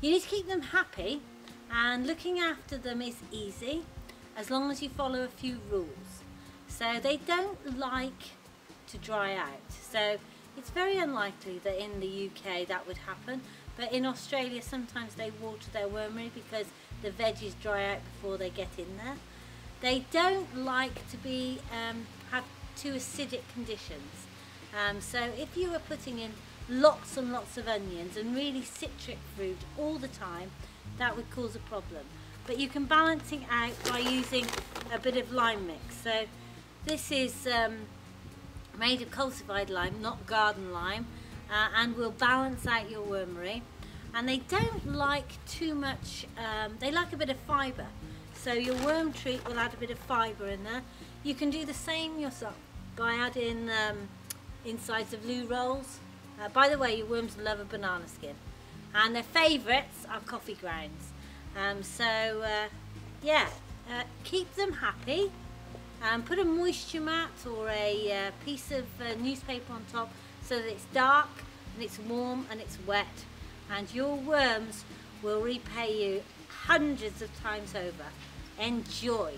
You need to keep them happy and looking after them is easy as long as you follow a few rules. So they don't like to dry out. So it's very unlikely that in the UK that would happen. But in Australia, sometimes they water their wormery because the veggies dry out before they get in there. They don't like to be um, have too acidic conditions. Um, so if you were putting in lots and lots of onions and really citric fruit all the time, that would cause a problem. But you can balance it out by using a bit of lime mix. So this is um, made of calcified lime, not garden lime, uh, and will balance out your wormery. And they don't like too much, um, they like a bit of fibre. So your worm treat will add a bit of fibre in there. You can do the same yourself by adding um, insides of loo rolls. Uh, by the way, your worms love a banana skin. And their favourites are coffee grounds. Um, so, uh, yeah, uh, keep them happy. And put a moisture mat or a uh, piece of uh, newspaper on top so that it's dark and it's warm and it's wet. And your worms will repay you hundreds of times over. Enjoy.